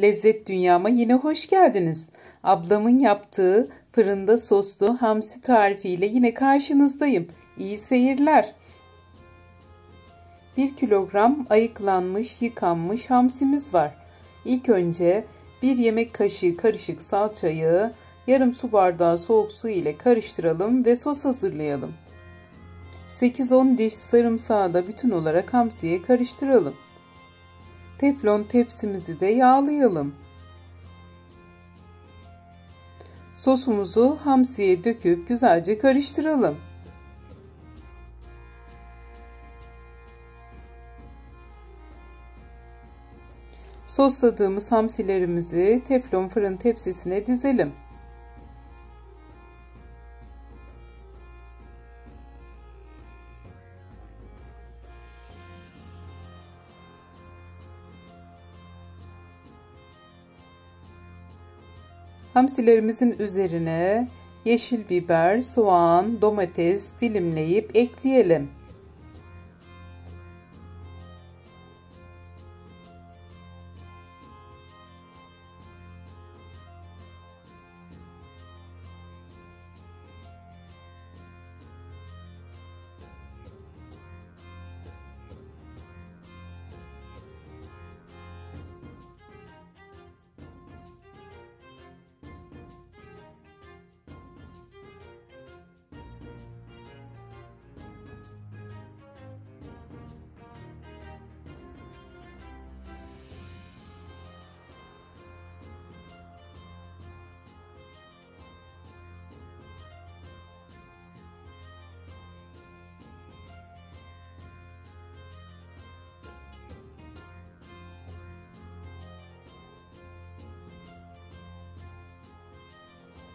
Lezzet dünyama yine hoş geldiniz. Ablamın yaptığı fırında soslu hamsi tarifiyle yine karşınızdayım. İyi seyirler. 1 kilogram ayıklanmış, yıkanmış hamsimiz var. İlk önce 1 yemek kaşığı karışık salçayı yarım su bardağı soğuk su ile karıştıralım ve sos hazırlayalım. 8-10 diş sarımsağı da bütün olarak hamsiye karıştıralım. Teflon tepsimizi de yağlayalım. Sosumuzu hamsiye döküp güzelce karıştıralım. Sosladığımız hamsilerimizi teflon fırın tepsisine dizelim. Hamsilerimizin üzerine yeşil biber, soğan, domates dilimleyip ekleyelim.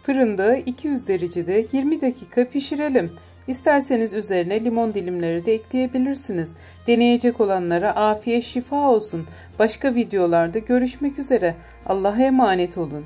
Fırında 200 derecede 20 dakika pişirelim. İsterseniz üzerine limon dilimleri de ekleyebilirsiniz. Deneyecek olanlara afiyet şifa olsun. Başka videolarda görüşmek üzere. Allah'a emanet olun.